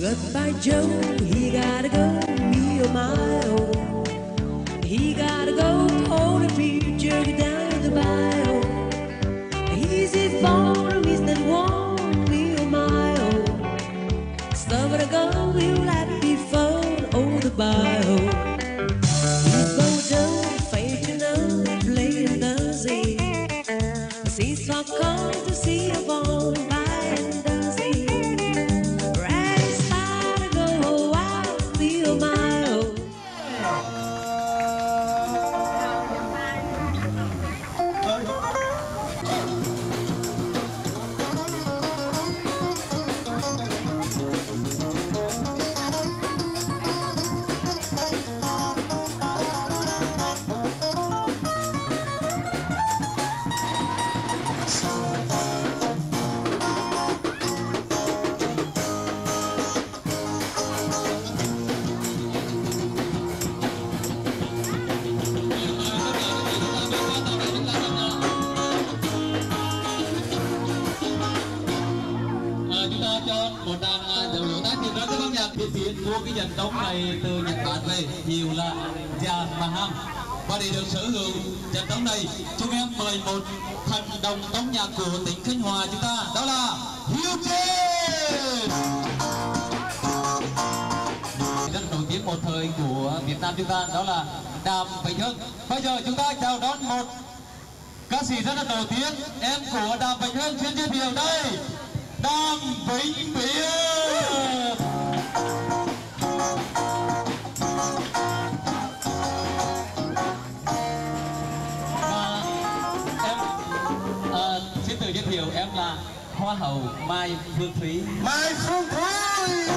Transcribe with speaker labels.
Speaker 1: Goodbye, Joe. He gotta go. Me or my own. He gotta go. Hold a future down in the bio. He's a phone. He's not one. Me or my own. Stubborn to go. Will I be phone? Oh, the bio. Come to See
Speaker 2: you on một tràng à, dấu tác tiền rất cái ban nhạc? Thì tiến mua cái dàn trống này từ Nhật Bản về nhiều là Yamaha và để được sở hữu dàn trống này chúng em mời một thành đồng tống nhạc của tỉnh Khánh Hòa chúng ta. Đó là Hiếu Trên rất nổi tiếng một thời của Việt Nam chúng ta đó là Đàm Vĩnh Hưng. Bây giờ chúng ta chào đón một ca sĩ rất là nổi tiếng em của Đàm Vĩnh Hưng xin giới thiệu đây. Đàm Vĩnh Viễn. Và em à, xin tự giới thiệu em là Hoa hậu Mai Phương Thúy.
Speaker 3: Mai Phương Thúy